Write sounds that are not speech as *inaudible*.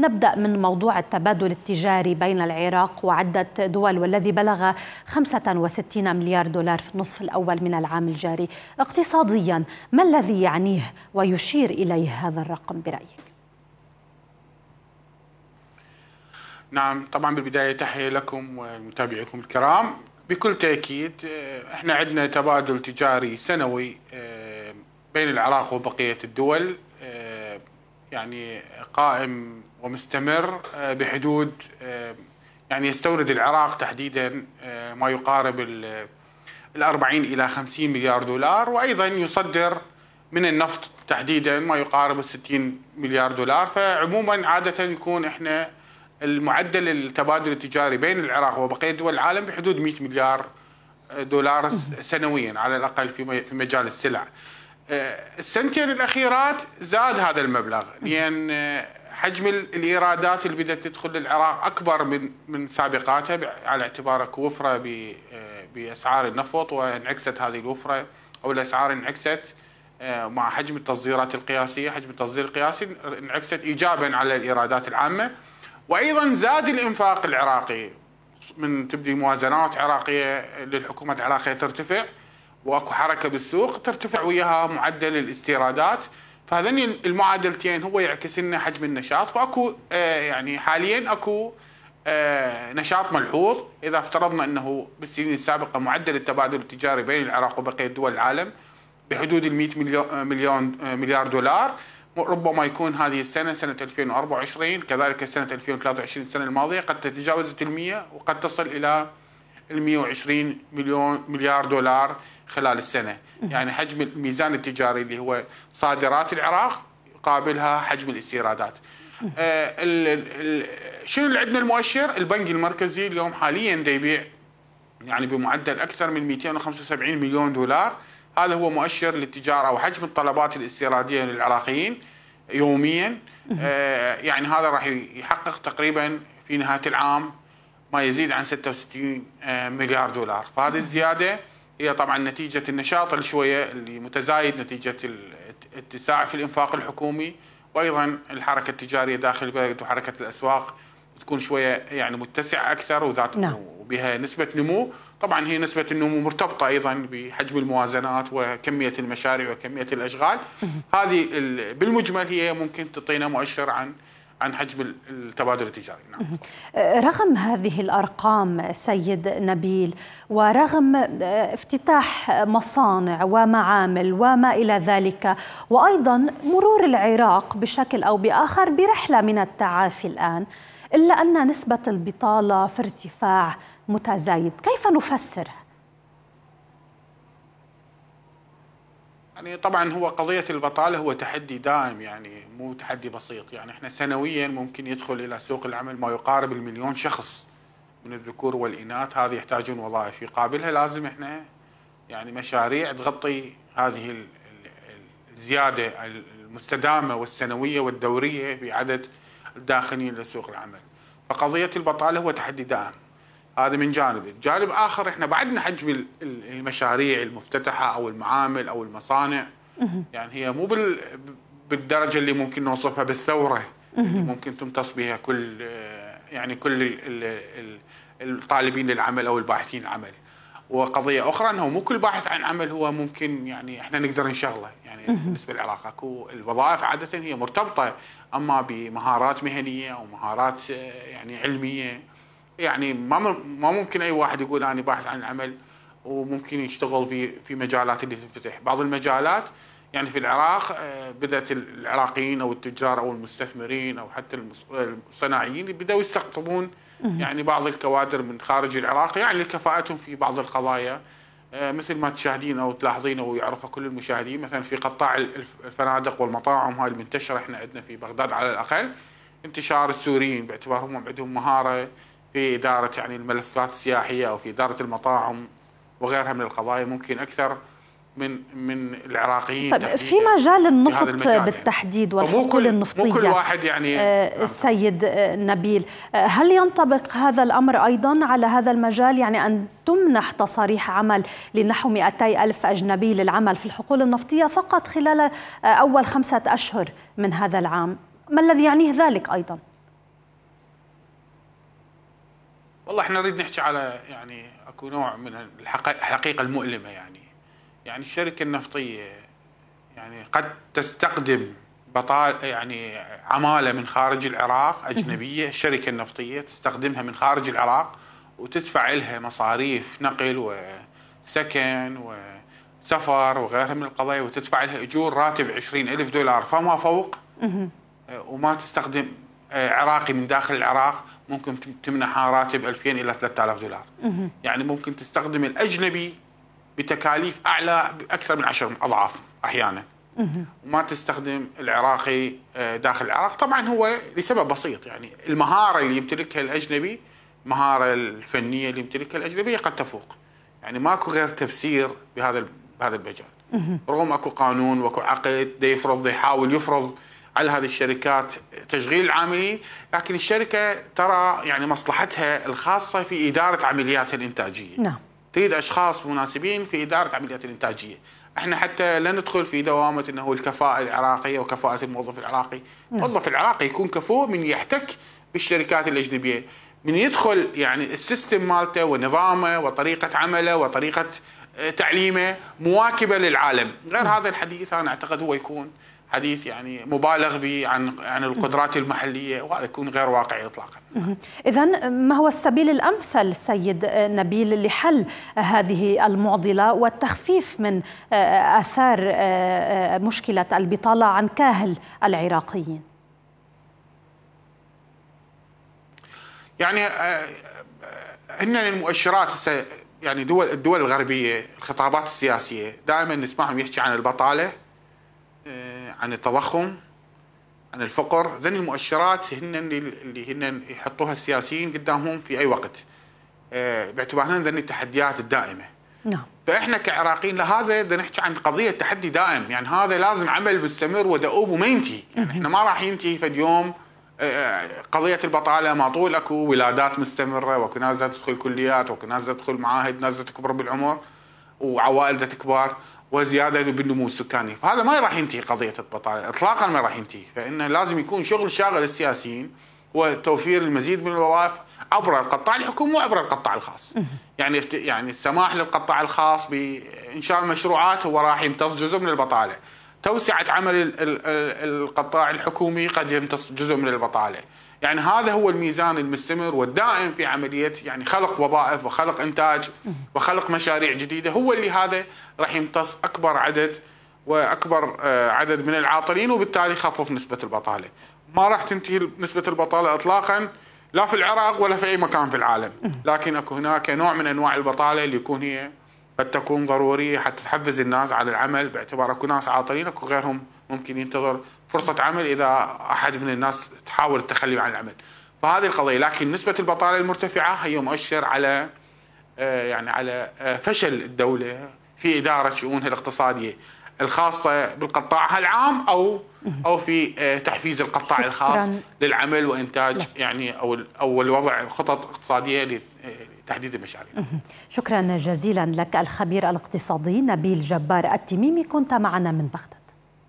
نبدأ من موضوع التبادل التجاري بين العراق وعدة دول والذي بلغ 65 مليار دولار في النصف الأول من العام الجاري اقتصاديا ما الذي يعنيه ويشير إليه هذا الرقم برأيك؟ نعم طبعا بالبداية تحية لكم ومتابعيكم الكرام بكل تأكيد إحنا عندنا تبادل تجاري سنوي آه، بين العراق وبقية الدول آه، يعني قائم ومستمر بحدود يعني يستورد العراق تحديدا ما يقارب ال 40 إلى 50 مليار دولار وأيضا يصدر من النفط تحديدا ما يقارب ال 60 مليار دولار فعموما عادة يكون إحنا المعدل التبادل التجاري بين العراق وبقية دول العالم بحدود 100 مليار دولار سنويا على الأقل في مجال السلع. آه، السنتين الأخيرات زاد هذا المبلغ لأن آه، حجم الإيرادات اللي بدأت تدخل للعراق أكبر من من سابقاتها على اعتبار وفرة آه، بأسعار النفط وانعكست هذه الوفرة أو الأسعار انعكست مع حجم التصديرات القياسية، حجم التصدير القياسي انعكست ايجابا على الإيرادات العامة. وأيضا زاد الإنفاق العراقي من تبدي موازنات عراقية للحكومة العراقية ترتفع وأكو حركة بالسوق ترتفع وياها معدل الاستيرادات فهذين المعادلتين هو يعكس لنا حجم النشاط وأكو آه يعني حاليا أكو آه نشاط ملحوظ. إذا افترضنا أنه بالسنين السابقة معدل التبادل التجاري بين العراق وبقية دول العالم بحدود ال 100 مليون, مليون آه مليار دولار ربما يكون هذه السنة سنة 2024 كذلك سنة 2023 السنة الماضية قد تتجاوز المية وقد تصل إلى ال 120 مليون مليار دولار خلال السنة. يعني حجم الميزان التجاري اللي هو صادرات العراق يقابلها حجم الاستيرادات. آه شنو اللي عندنا المؤشر؟ البنك المركزي اليوم حاليا يبيع يعني بمعدل أكثر من 275 مليون دولار. هذا هو مؤشر للتجارة وحجم الطلبات الاستيرادية للعراقيين يوميا. آه يعني هذا راح يحقق تقريبا في نهاية العام ما يزيد عن 66 آه مليار دولار. فهذه الزيادة هي طبعا نتيجة النشاط الشوية اللي متزايد نتيجة الاتساع في الإنفاق الحكومي وأيضا الحركة التجارية داخل البلد وحركة الأسواق تكون شوية يعني متسعة أكثر وذات نعم. وبها نسبة نمو. طبعا هي نسبة النمو مرتبطة أيضا بحجم الموازنات وكمية المشاريع وكمية الأشغال. هذه بالمجمل هي ممكن تعطينا مؤشر عن عن حجم التبادل التجاري نعم. رغم هذه الأرقام سيد نبيل ورغم افتتاح مصانع ومعامل وما إلى ذلك وأيضا مرور العراق بشكل أو بآخر برحلة من التعافي الآن إلا أن نسبة البطالة في ارتفاع متزايد كيف نفسرها؟ يعني طبعا هو قضية البطالة هو تحدي دائم يعني مو تحدي بسيط. يعني إحنا سنويا ممكن يدخل إلى سوق العمل ما يقارب المليون شخص من الذكور والإناث. هذه يحتاجون وظائف يقابلها. لازم إحنا يعني مشاريع تغطي هذه الزيادة المستدامة والسنوية والدورية بعدد الداخلين لسوق العمل. فقضية البطالة هو تحدي دائم. هذا من جانب جانب آخر إحنا بعدنا حجم المشاريع المفتتحة أو المعامل أو المصانع. يعني هي مو بالدرجة اللي ممكن نوصفها بالثورة. اللي ممكن تمتص بها كل يعني كل الطالبين للعمل أو الباحثين العمل. وقضية أخرى أنه مو كل باحث عن عمل هو ممكن يعني إحنا نقدر نشغله. يعني بالنسبة للعلاقة أكو الوظائف عادة هي مرتبطة أما بمهارات مهنية أو مهارات يعني علمية. يعني ما ما ممكن أي واحد يقول أنا باحث عن العمل وممكن يشتغل في في مجالات اللي تنفتح. بعض المجالات يعني في العراق آه، بدأت العراقيين أو التجار أو المستثمرين أو حتى الصناعيين بدأوا يستقطبون يعني بعض الكوادر من خارج العراق. يعني لكفاءتهم في بعض القضايا آه، مثل ما تشاهدين أو تلاحظين أو يعرفها كل المشاهدين مثلا في قطاع الفنادق والمطاعم هاي المنتشرة. إحنا عندنا في بغداد على الأقل انتشار السوريين باعتبارهم عندهم مهارة في إدارة يعني الملفات السياحية أو في إدارة المطاعم وغيرها من القضايا ممكن أكثر من من العراقيين طيب في مجال النفط يعني. بالتحديد والحقول النفطيه مو كل واحد يعني آه السيد آه نبيل آه هل ينطبق هذا الأمر أيضا على هذا المجال؟ يعني أن تمنح تصاريح عمل لنحو 200 ألف أجنبي للعمل في الحقول النفطية فقط خلال آه أول خمسة أشهر من هذا العام. ما الذي يعنيه ذلك أيضا؟ والله إحنا نريد نحكي على يعني أكو نوع من الحقيقة المؤلمة يعني. يعني الشركة النفطية يعني قد تستخدم بطال يعني عمالة من خارج العراق *laughs* أجنبية الشركة النفطية تستخدمها من خارج العراق وتدفع لها مصاريف نقل وسكن وسفر وغيرها من القضايا وتدفع لها أجور راتب 20 ألف دولار فما فوق. وما تستخدم آه، عراقي من داخل العراق ممكن تمنحها راتب 2000 إلى 3000 دولار. يعني ممكن تستخدم الأجنبي بتكاليف أعلى بأكثر من 10 أضعاف أحيانا. وما تستخدم العراقي آه، داخل العراق. طبعا هو لسبب بسيط يعني المهارة اللي يمتلكها الأجنبي المهارة الفنية اللي يمتلكها الاجنبي قد تفوق. يعني ماكو غير تفسير بهذا بهذا المجال. رغم أكو قانون وأكو عقد يفرض يحاول يفرض على هذه الشركات تشغيل العاملين لكن الشركة ترى يعني مصلحتها الخاصة في إدارة عملياتها الإنتاجية. نعم. تريد أشخاص مناسبين في إدارة عمليات الإنتاجية. إحنا حتى لا ندخل في دوامة إنه الكفاءة العراقية وكفاءة الموظف العراقي. نعم. الموظف العراقي يكون كفؤ من يحتك بالشركات الأجنبية. من يدخل يعني السيستم مالته ونظامه وطريقة عمله وطريقة آه، تعليمه مواكبة للعالم. غير نعم. هذا الحديث أنا أعتقد هو يكون حديث يعني مبالغ به عن عن القدرات المحلية وهذا يكون غير واقعي اطلاقا. اذا ما هو السبيل الأمثل سيد نبيل لحل هذه المعضلة والتخفيف من آثار مشكلة البطالة عن كاهل العراقيين؟ يعني هن المؤشرات يعني دول الدول الغربية الخطابات السياسية دائما نسمعهم يحكي عن البطالة عن التضخم عن الفقر. ذن المؤشرات هن اللي هن يحطوها السياسيين قدامهم في أي وقت. آه، باعتبارنا ذن التحديات الدائمة. نعم. فإحنا كعراقيين لهذا بدنا نحكي عن قضية تحدي دائم يعني هذا لازم عمل مستمر ودؤوب وما ينتهي. يعني إحنا ما راح ينتهي في يوم آه، قضية البطالة ما طول أكو ولادات مستمرة وأكو ناس تدخل كليات وأكو ناس تدخل معاهد ناس تكبر بالعمر وعوائل تكبر وزيادة بالنمو السكاني فهذا ما راح ينتهي قضية البطالة. اطلاقا ما راح ينتهي. فإنه لازم يكون شغل شاغل السياسيين. وتوفير المزيد من الوظائف عبر القطاع الحكومي وعبر القطاع الخاص. يعني يعني السماح للقطاع الخاص بإنشاء مشروعات هو راح يمتص جزء من البطالة. توسعة عمل القطاع الحكومي قد يمتص جزء من البطالة. يعني هذا هو الميزان المستمر والدائم في عملية يعني خلق وظائف وخلق إنتاج وخلق مشاريع جديدة هو اللي هذا راح يمتص أكبر عدد وأكبر آه، عدد من العاطلين وبالتالي يخفف نسبة البطالة. ما راح تنتهي نسبة البطالة اطلاقا لا في العراق ولا في أي مكان في العالم، لكن أكو هناك نوع من أنواع البطالة اللي يكون هي قد تكون ضرورية حتى تحفز الناس على العمل باعتبار أكو ناس عاطلين أكو غيرهم ممكن ينتظر فرصة عمل إذا أحد من الناس تحاول التخلي عن العمل. فهذه القضية لكن نسبة البطالة المرتفعة هي مؤشر على آه، يعني على آه، فشل الدولة في إدارة شؤونها الاقتصادية الخاصة بالقطاع العام أو أو في آه، تحفيز القطاع الخاص للعمل وإنتاج يعني أو أو الوضع خطط اقتصادية لتحديد المشاريع. شكرا جزيلا لك الخبير الاقتصادي نبيل جبار التميمي كنت معنا من بغداد.